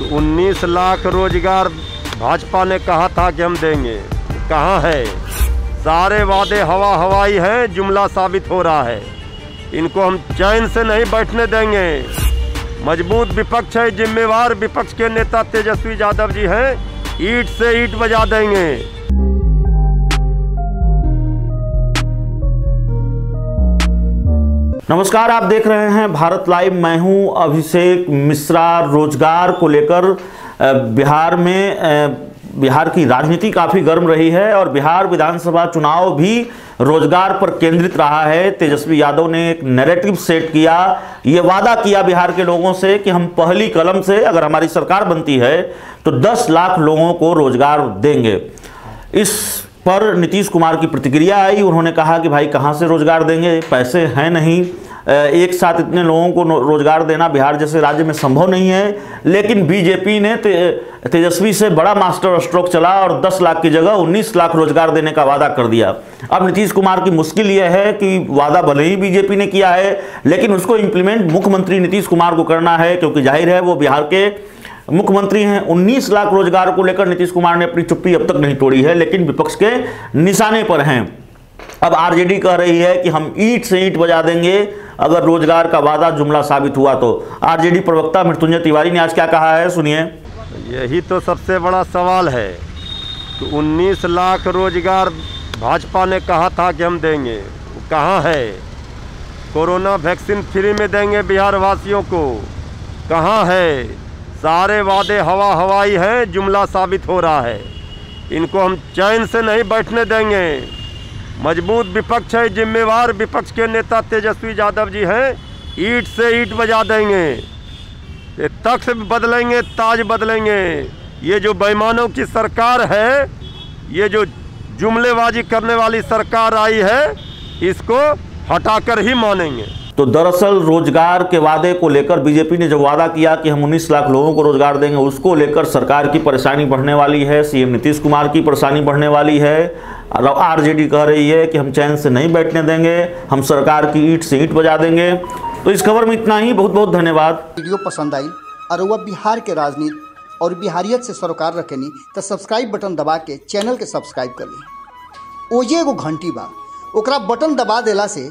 तो 19 लाख रोज़गार भाजपा ने कहा था कि हम देंगे। कहाँ है? सारे वादे हवा हवाई हैं, जुमला साबित हो रहा है। इनको हम चैन से नहीं बैठने देंगे। मज़बूत विपक्ष है, जिम्मेवार विपक्ष के नेता तेजस्वी यादव जी हैं, ईट से ईट बजा देंगे। नमस्कार, आप देख रहे हैं भारत लाइव। मैं हूँ अभिषेक मिश्रा। रोज़गार को लेकर बिहार में बिहार की राजनीति काफ़ी गर्म रही है और बिहार विधानसभा चुनाव भी रोज़गार पर केंद्रित रहा है। तेजस्वी यादव ने एक नैरेटिव सेट किया, ये वादा किया बिहार के लोगों से कि हम पहली कलम से अगर हमारी सरकार बनती है तो 10 लाख लोगों को रोज़गार देंगे। इस पर नीतीश कुमार की प्रतिक्रिया आई। उन्होंने कहा कि भाई कहाँ से रोज़गार देंगे? पैसे हैं नहीं। एक साथ इतने लोगों को रोज़गार देना बिहार जैसे राज्य में संभव नहीं है। लेकिन बीजेपी ने ते, तेजस्वी से बड़ा मास्टर स्ट्रोक चला और 10 लाख की जगह 19 लाख रोज़गार देने का वादा कर दिया। अब नीतीश कुमार की मुश्किल यह है कि वादा भले ही बीजेपी ने किया है लेकिन उसको इंप्लीमेंट मुख्यमंत्री नीतीश कुमार को करना है क्योंकि ज़ाहिर है वो बिहार के मुख्यमंत्री हैं 19 लाख रोज़गार को लेकर नीतीश कुमार ने अपनी चुप्पी अब तक नहीं तोड़ी है, लेकिन विपक्ष के निशाने पर हैं। अब आरजेडी कह रही है कि हम ईट से ईट बजा देंगे, अगर रोज़गार का वादा जुमला साबित हुआ तो। आरजेडी प्रवक्ता मृत्युंजय तिवारी ने आज क्या कहा है, सुनिए। यही तो सबसे बड़ा सवाल है कि 19 लाख रोज़गार भाजपा ने कहा था कि हम देंगे कहाँ है? कोरोना वैक्सीन फ्री में देंगे बिहार वासियों को, कहाँ है? सारे वादे हवा हवाई हैं, जुमला साबित हो रहा है। इनको हम चैन से नहीं बैठने देंगे। मज़बूत विपक्ष है, जिम्मेवार विपक्ष के नेता तेजस्वी यादव जी हैं, ईट से ईट बजा देंगे। ये तख्त बदलेंगे, ताज बदलेंगे। ये जो बेईमानों की सरकार है, ये जो जुमलेबाजी करने वाली सरकार आई है, इसको हटाकर ही मानेंगे। तो दरअसल रोज़गार के वादे को लेकर बीजेपी ने जो वादा किया कि हम 19 लाख लोगों को रोज़गार देंगे, उसको लेकर सरकार की परेशानी बढ़ने वाली है, सीएम नीतीश कुमार की परेशानी बढ़ने वाली है। आरजेडी कह रही है कि हम चैन से नहीं बैठने देंगे, हम सरकार की ईट से ईट बजा देंगे। तो इस खबर में इतना ही बहुत बहुत धन्यवाद। वीडियो पसंद आई और वह बिहार के राजनीति और बिहारियत से सरोकार रखेनी तो सब्सक्राइब बटन दबा के चैनल के सब्सक्राइब कर ली। ओजे एगो घंटी बा, ओकरा बटन दबा देला से